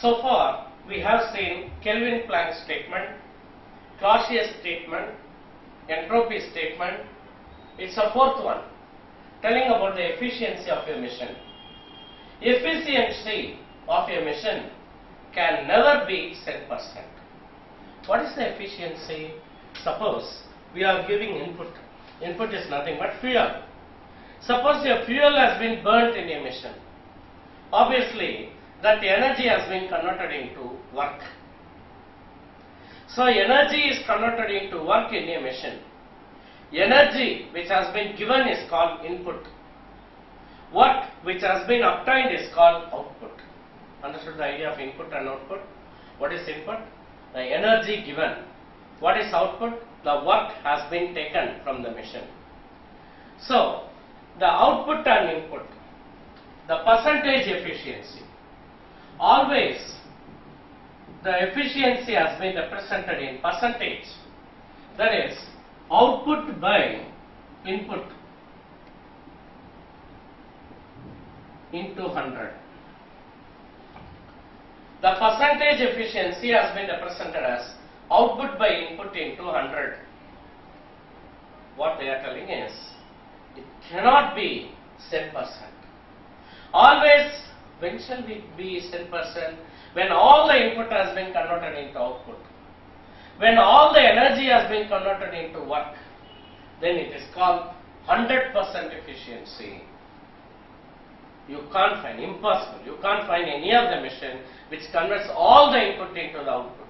So far, we have seen Kelvin Planck statement, Clausius statement, entropy statement. It's a fourth one, telling about the efficiency of a mission. Efficiency of a mission can never be 10%. What is the efficiency? Suppose we are giving input. Input is nothing but fuel. Suppose your fuel has been burnt in a mission. Obviously, that energy has been converted into work. So, energy is converted into work in a machine. Energy which has been given is called input. Work which has been obtained is called output. Understood the idea of input and output? What is input? The energy given. What is output? The work has been taken from the machine. So, the output and input, the percentage efficiency. Always the efficiency has been represented in percentage. That is output by input into 100. The percentage efficiency has been represented as output by input into 100. What they are telling is, it cannot be 10%. Always, when shall it be 10%? When all the input has been converted into output. When all the energy has been converted into work, then it is called 100% efficiency. You can't find, impossible, you can't find any of the machine which converts all the input into the output.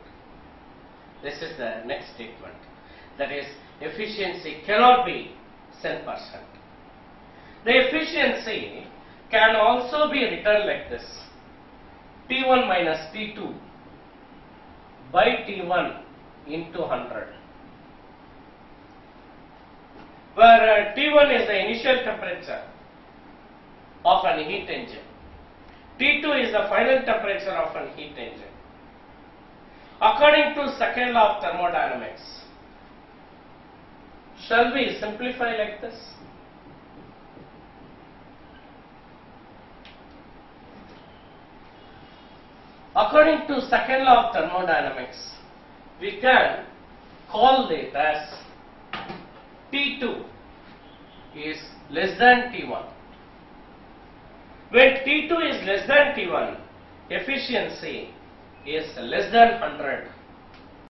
This is the next statement. That is, efficiency cannot be 10%. The efficiency can also be written like this. T1 minus T2 by T1 into 100. Where uh, T1 is the initial temperature of an heat engine. T2 is the final temperature of an heat engine. According to second law of thermodynamics, shall we simplify like this? According to second law of thermodynamics, we can call it as T2 is less than T1. When T2 is less than T1, efficiency is less than 100.